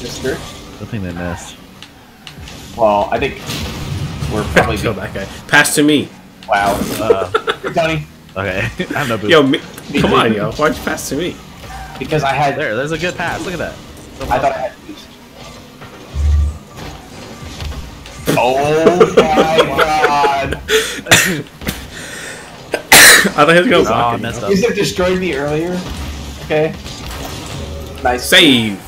I think thing they missed. Well, I think we're probably Kill back. guy. Pass to me. wow. Uh, Tony, okay, I have no boost. Yo, me, come on, yo. Why'd you pass to me? because I had There, there's a good pass. Look at that. I thought I had boost. Oh my god! I thought he was gonna Oh, block it, up. Have destroyed me earlier. Okay. Nice. Save.